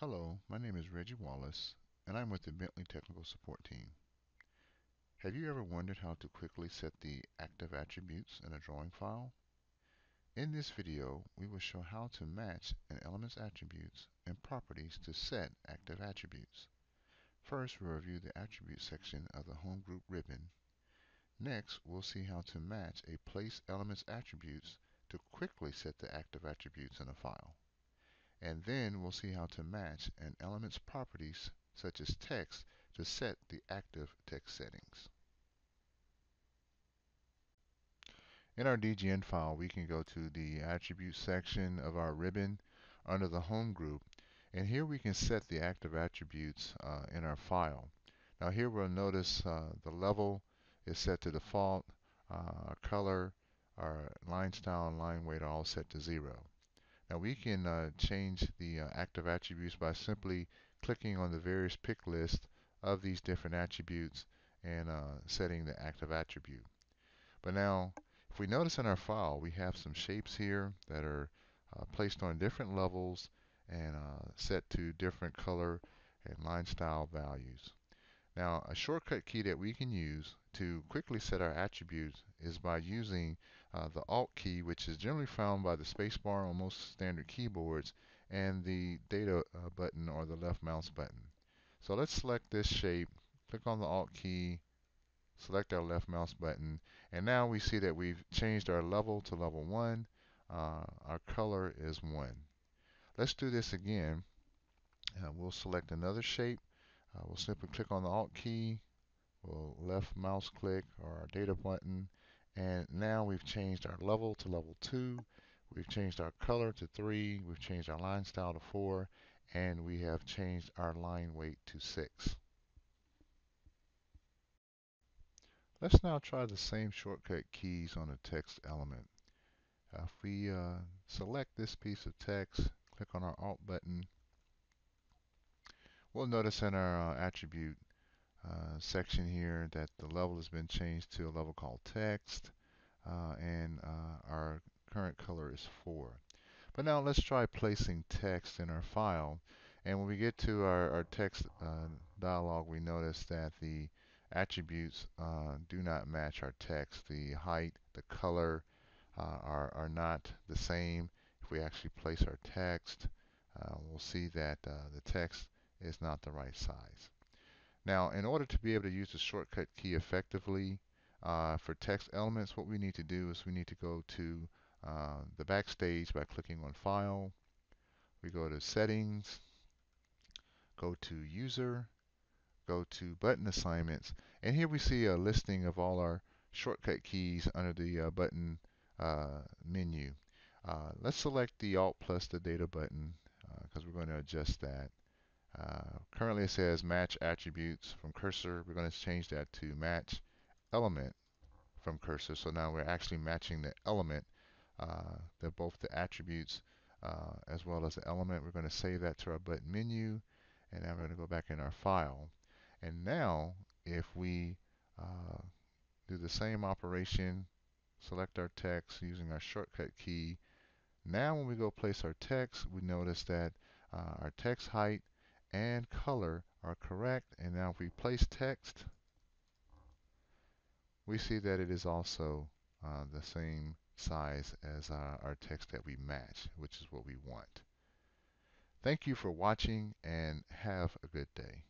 Hello, my name is Reggie Wallace, and I'm with the Bentley Technical Support Team. Have you ever wondered how to quickly set the active attributes in a drawing file? In this video, we will show how to match an element's attributes and properties to set active attributes. First, we'll review the attributes section of the Home Group ribbon. Next, we'll see how to match a place element's attributes to quickly set the active attributes in a file. And then we'll see how to match an element's properties, such as text, to set the active text settings. In our DGN file, we can go to the attribute section of our ribbon under the Home group, and here we can set the active attributes uh, in our file. Now here we'll notice uh, the level is set to default, uh, our color, our line style, and line weight are all set to zero. Now we can uh, change the uh, active attributes by simply clicking on the various pick list of these different attributes and uh, setting the active attribute. But now, if we notice in our file, we have some shapes here that are uh, placed on different levels and uh, set to different color and line style values. Now, a shortcut key that we can use to quickly set our attributes is by using uh, the Alt key, which is generally found by the spacebar on most standard keyboards, and the data uh, button or the left mouse button. So let's select this shape, click on the Alt key, select our left mouse button, and now we see that we've changed our level to level 1. Uh, our color is 1. Let's do this again. Uh, we'll select another shape uh, we'll simply click on the Alt key, we'll left mouse click our data button, and now we've changed our level to level 2, we've changed our color to 3, we've changed our line style to 4, and we have changed our line weight to 6. Let's now try the same shortcut keys on a text element. If we uh, select this piece of text, click on our Alt button, We'll notice in our uh, attribute uh, section here that the level has been changed to a level called text uh, and uh, our current color is 4. But now let's try placing text in our file and when we get to our, our text uh, dialog we notice that the attributes uh, do not match our text. The height, the color are, are not the same. If we actually place our text, we'll see that the text is not the right size. Now, in order to be able to use the shortcut key effectively uh, for text elements, what we need to do is we need to go to uh, the backstage by clicking on File. We go to Settings, go to User, go to Button Assignments, and here we see a listing of all our shortcut keys under the uh, button uh, menu. Uh, let's select the Alt plus the data button because uh, we're going to adjust that. Uh, currently it says match attributes from cursor. We're going to change that to match element from cursor. So now we're actually matching the element, uh, both the attributes uh, as well as the element. We're going to save that to our button menu. And now we're going to go back in our file. And now if we uh, do the same operation, select our text using our shortcut key. Now when we go place our text, we notice that uh, our text height and color are correct. And now if we place text, we see that it is also uh, the same size as uh, our text that we match, which is what we want. Thank you for watching and have a good day.